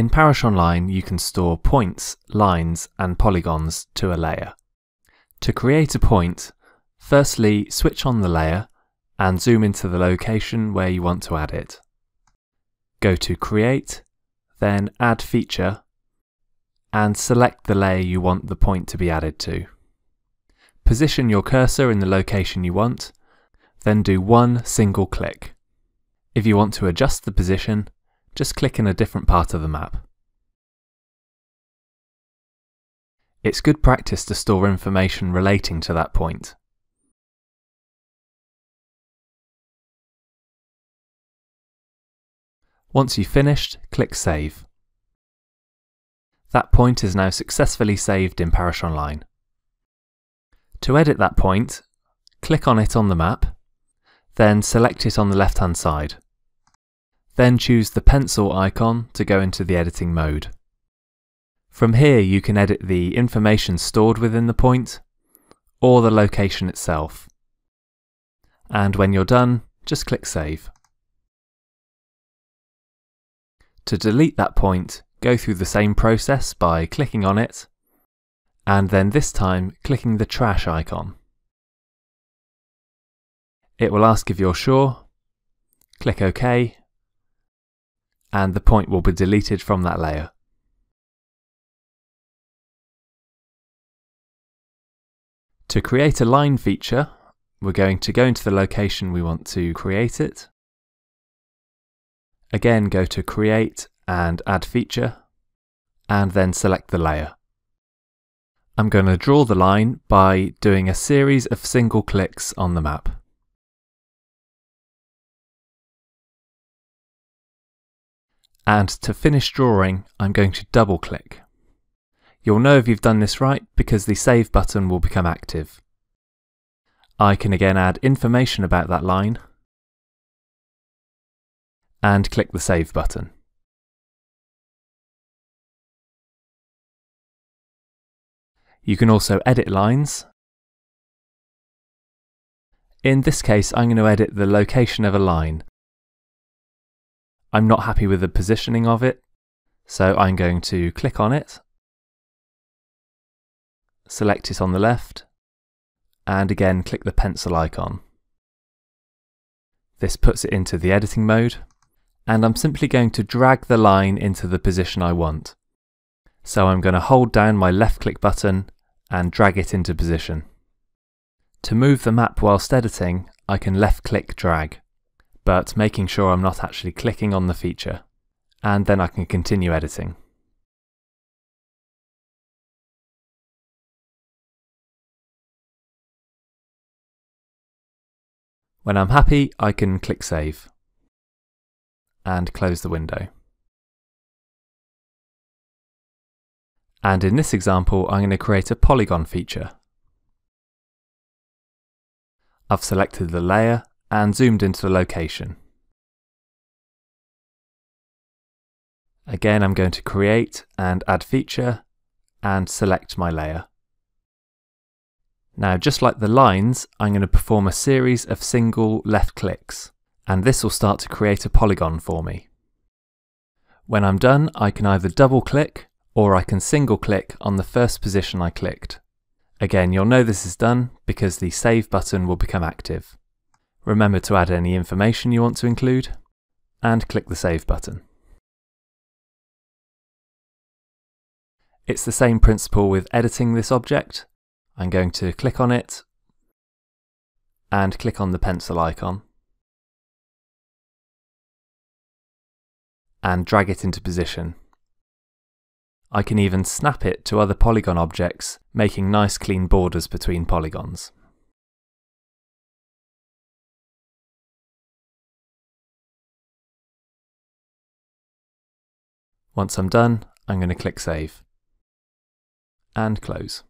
In Parish Online, you can store points, lines, and polygons to a layer. To create a point, firstly switch on the layer and zoom into the location where you want to add it. Go to Create, then Add Feature, and select the layer you want the point to be added to. Position your cursor in the location you want, then do one single click. If you want to adjust the position, just click in a different part of the map. It's good practice to store information relating to that point. Once you've finished, click Save. That point is now successfully saved in Parish Online. To edit that point, click on it on the map, then select it on the left hand side. Then choose the pencil icon to go into the editing mode. From here you can edit the information stored within the point, or the location itself. And when you're done, just click Save. To delete that point, go through the same process by clicking on it, and then this time clicking the trash icon. It will ask if you're sure, click OK, and the point will be deleted from that layer. To create a line feature, we're going to go into the location we want to create it. Again, go to Create and Add Feature, and then select the layer. I'm going to draw the line by doing a series of single clicks on the map. And to finish drawing, I'm going to double click. You'll know if you've done this right because the Save button will become active. I can again add information about that line and click the Save button. You can also edit lines. In this case, I'm going to edit the location of a line. I'm not happy with the positioning of it, so I'm going to click on it, select it on the left, and again click the pencil icon. This puts it into the editing mode, and I'm simply going to drag the line into the position I want. So I'm going to hold down my left click button and drag it into position. To move the map whilst editing, I can left click drag, but making sure I'm not actually clicking on the feature, and then I can continue editing. When I'm happy, I can click Save and close the window. And in this example, I'm going to create a polygon feature. I've selected the layer and zoomed into the location. Again, I'm going to create and add feature and select my layer. Now, just like the lines, I'm going to perform a series of single left clicks, and this will start to create a polygon for me. When I'm done, I can either double click or I can single click on the first position I clicked. Again, you'll know this is done because the Save button will become active. Remember to add any information you want to include, and click the Save button. It's the same principle with editing this object. I'm going to click on it, and click on the pencil icon, and drag it into position. I can even snap it to other polygon objects, making nice clean borders between polygons. Once I'm done, I'm going to click Save and close.